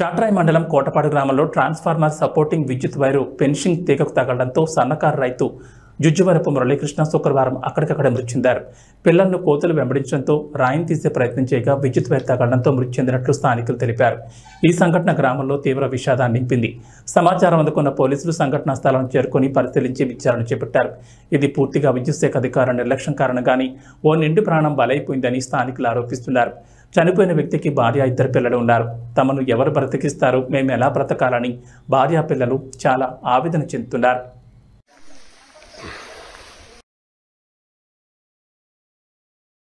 చాట్రాయి మండలం కోటపాడు గ్రామంలో transformer supporting విద్యుత్ వైరు ఫెన్షింగ్ తీగకు తగలడంతో సన్నకారు రైతు జుజ్జువరపు మురళీకృష్ణ శుక్రవారం అక్కడికక్కడే మృతి చెందారు. పిల్లలను కోతులు వెంబడించడంతో రాయిని తీసే ప్రయత్నం చేయగా విద్యుత్ వైర్ తగలడంతో మృతి చెందినట్లు స్థానికులు తెలిపారు. ఈ సంఘటన గ్రామంలో తీవ్ర విషాదాన్ని నింపింది. సమాచారం అందుకున్న పోలీసులు సంఘటనా స్థలం చేరుకొని పరిశీలించి విచారణ చేపట్టారు. ఇది పూర్తిగా విద్యుత్ శాఖ అధికారుల నిర్లక్ష్యం కారణంగాని ఓ నిండు ప్రాణం బలైపోయిందని స్థానికులు ఆరోపిస్తున్నారు. చనిపోయిన వ్యక్తికి భార్య ఇద్దరు పిల్లలు ఉన్నారు. తమను ఎవరు బ్రతికిస్తారు? మేము ఎలా బ్రతకాలని భార్యా పిల్లలు చాలా ఆవేదన చెందుతున్నారు.